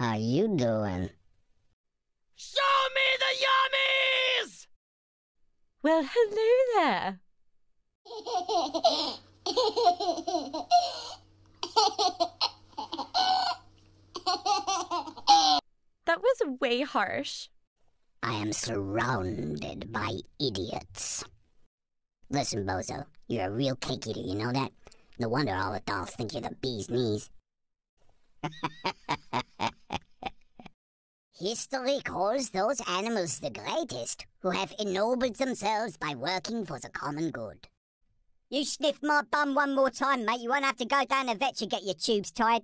How you doing? Show me the yummies! Well, hello there. That was way harsh. I am surrounded by idiots. Listen, Bozo, you're a real cake eater, you know that? No wonder all the dolls think you're the bee's knees. History calls those animals the greatest who have ennobled themselves by working for the common good. You sniff my bum one more time, mate, you won't have to go down the vet to get your tubes tied.